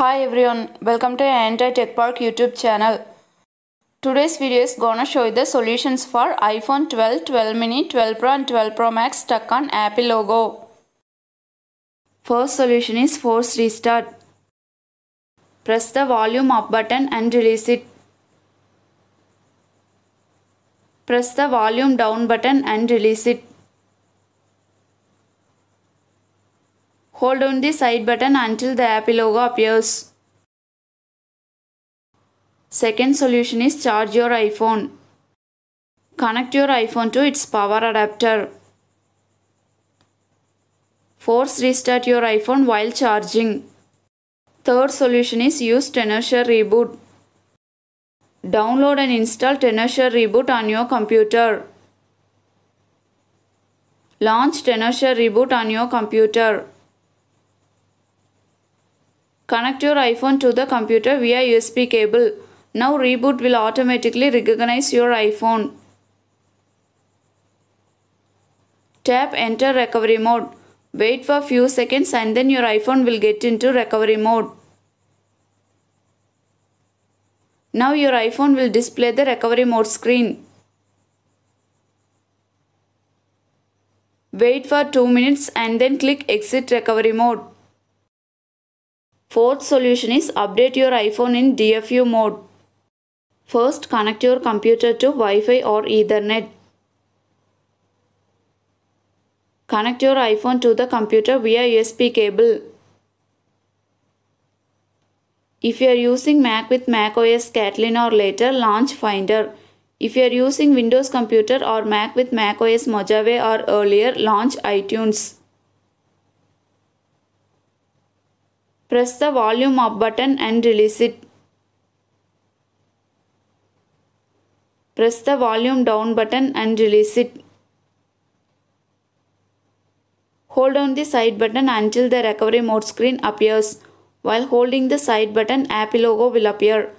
Hi everyone, welcome to Anti Tech Park YouTube channel. Today's video is gonna show you the solutions for iPhone 12, 12 mini, 12 Pro and 12 Pro Max stuck on Apple logo. First solution is force restart. Press the volume up button and release it. Press the volume down button and release it. Hold on the side button until the Apple logo appears. Second solution is charge your iPhone. Connect your iPhone to its power adapter. Force restart your iPhone while charging. Third solution is use Tenorshare Reboot. Download and install Tenorshare Reboot on your computer. Launch Tenorshare Reboot on your computer. Connect your iPhone to the computer via USB cable. Now reboot will automatically recognize your iPhone. Tap enter recovery mode. Wait for few seconds and then your iPhone will get into recovery mode. Now your iPhone will display the recovery mode screen. Wait for 2 minutes and then click exit recovery mode. Fourth solution is update your iPhone in DFU mode. First connect your computer to Wi-Fi or Ethernet. Connect your iPhone to the computer via USB cable. If you are using Mac with macOS Catalina or later, launch Finder. If you are using Windows computer or Mac with macOS Mojave or earlier, launch iTunes. Press the volume up button and release it. Press the volume down button and release it. Hold on the side button until the recovery mode screen appears. While holding the side button, Apple logo will appear.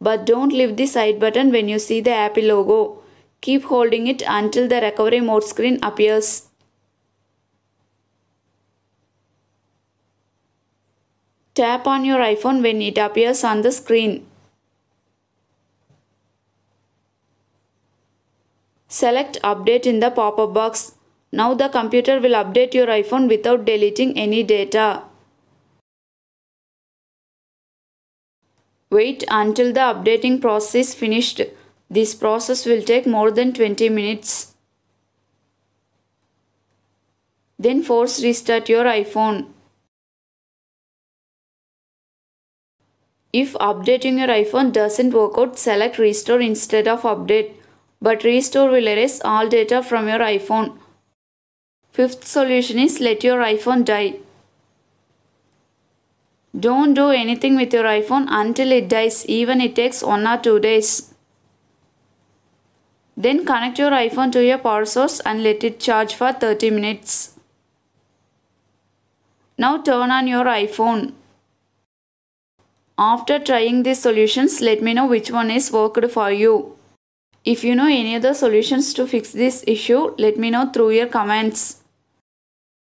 But don't leave the side button when you see the Apple logo. Keep holding it until the recovery mode screen appears. Tap on your iPhone when it appears on the screen. Select Update in the pop-up box. Now the computer will update your iPhone without deleting any data. Wait until the updating process is finished. This process will take more than 20 minutes. Then force restart your iPhone. If updating your iPhone doesn't work out, select restore instead of update. But restore will erase all data from your iPhone. Fifth solution is let your iPhone die. Don't do anything with your iPhone until it dies, even it takes 1 or 2 days. Then connect your iPhone to your power source and let it charge for 30 minutes. Now turn on your iPhone. After trying these solutions, let me know which one is worked for you. If you know any other solutions to fix this issue, let me know through your comments.